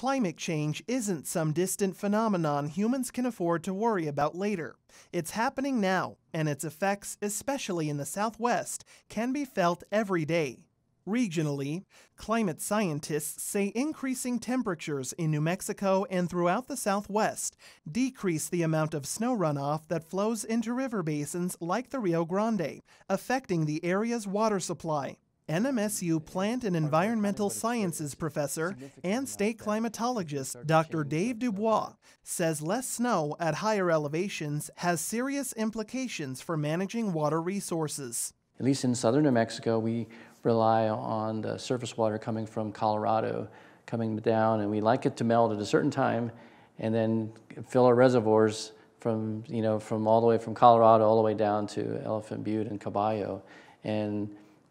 climate change isn't some distant phenomenon humans can afford to worry about later. It's happening now, and its effects, especially in the Southwest, can be felt every day. Regionally, climate scientists say increasing temperatures in New Mexico and throughout the Southwest decrease the amount of snow runoff that flows into river basins like the Rio Grande, affecting the area's water supply. NMSU Plant and Environmental Sciences professor and state climatologist Dr. Dave Dubois says less snow at higher elevations has serious implications for managing water resources. At least in southern New Mexico, we rely on the surface water coming from Colorado coming down, and we like it to melt at a certain time and then fill our reservoirs from, you know, from all the way from Colorado all the way down to Elephant Butte and Caballo. And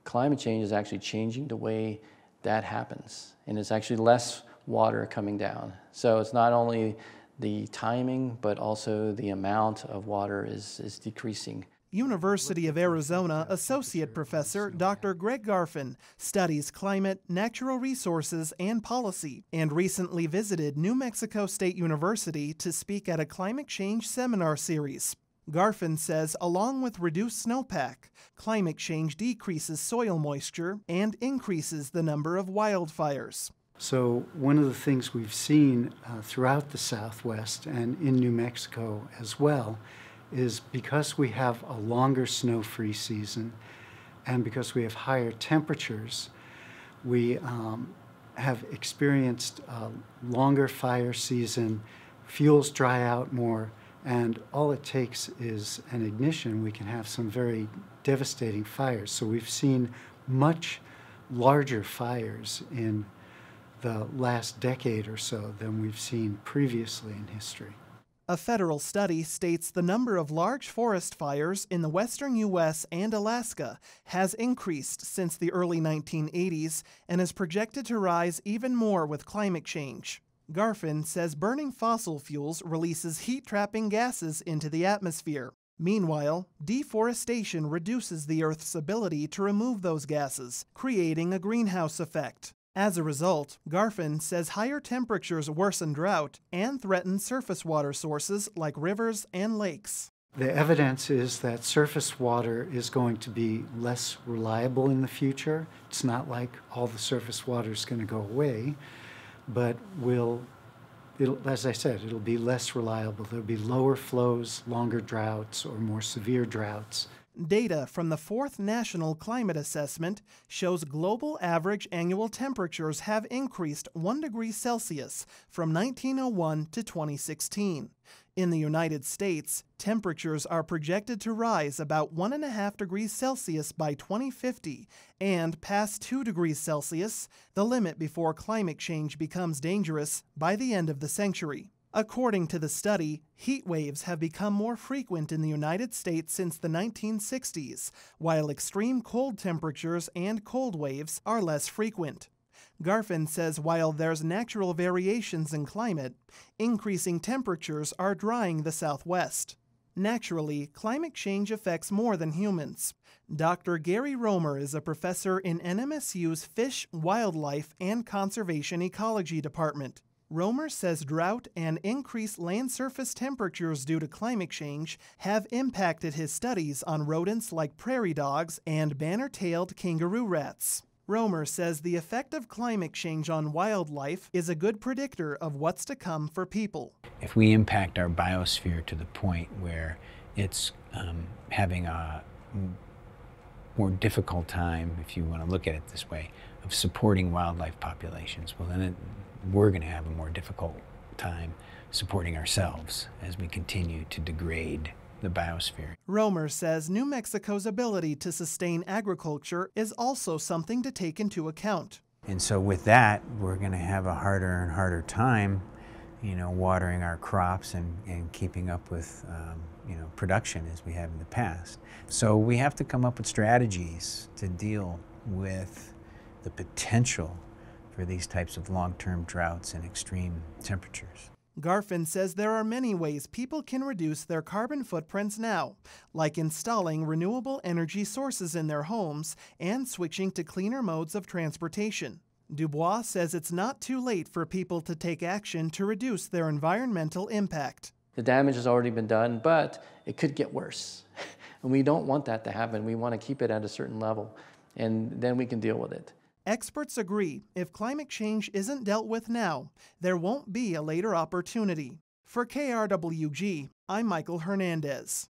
climate change is actually changing the way that happens. And it's actually less water coming down. So it's not only the timing, but also the amount of water is, is decreasing. University of Arizona Associate Professor Dr. Greg Garfin studies climate, natural resources, and policy, and recently visited New Mexico State University to speak at a climate change seminar series. Garfin says along with reduced snowpack, climate change decreases soil moisture and increases the number of wildfires. So, one of the things we've seen uh, throughout the Southwest and in New Mexico as well is because we have a longer snow free season and because we have higher temperatures, we um, have experienced a longer fire season, fuels dry out more, and all it takes is an ignition. We can have some very devastating fires. So we've seen much larger fires in the last decade or so than we've seen previously in history. A federal study states the number of large forest fires in the western U.S. and Alaska has increased since the early 1980s and is projected to rise even more with climate change. Garfin says burning fossil fuels releases heat trapping gases into the atmosphere. Meanwhile, deforestation reduces the Earth's ability to remove those gases, creating a greenhouse effect. As a result, Garfin says higher temperatures worsen drought and threaten surface water sources like rivers and lakes. The evidence is that surface water is going to be less reliable in the future. It's not like all the surface water is going to go away but will, as I said, it'll be less reliable. There'll be lower flows, longer droughts, or more severe droughts. Data from the fourth National Climate Assessment shows global average annual temperatures have increased 1 degree Celsius from 1901 to 2016. In the United States, temperatures are projected to rise about 1.5 degrees Celsius by 2050 and past 2 degrees Celsius, the limit before climate change becomes dangerous, by the end of the century. According to the study, heat waves have become more frequent in the United States since the 1960s, while extreme cold temperatures and cold waves are less frequent. Garfin says while there's natural variations in climate, increasing temperatures are drying the Southwest. Naturally, climate change affects more than humans. Dr. Gary Roemer is a professor in NMSU's Fish, Wildlife, and Conservation Ecology Department. Roemer says drought and increased land surface temperatures due to climate change have impacted his studies on rodents like prairie dogs and banner tailed kangaroo rats. Roemer says the effect of climate change on wildlife is a good predictor of what's to come for people. If we impact our biosphere to the point where it's um, having a more difficult time, if you want to look at it this way, of supporting wildlife populations, well, then it, we're going to have a more difficult time supporting ourselves as we continue to degrade the biosphere. Roemer says New Mexico's ability to sustain agriculture is also something to take into account. And so with that, we're going to have a harder and harder time, you know, watering our crops and, and keeping up with, um, you know, production as we have in the past. So we have to come up with strategies to deal with the potential for these types of long-term droughts and extreme temperatures. Garfin says there are many ways people can reduce their carbon footprints now, like installing renewable energy sources in their homes and switching to cleaner modes of transportation. Dubois says it's not too late for people to take action to reduce their environmental impact. The damage has already been done, but it could get worse. and we don't want that to happen. We want to keep it at a certain level, and then we can deal with it. Experts agree if climate change isn't dealt with now, there won't be a later opportunity. For KRWG, I'm Michael Hernandez.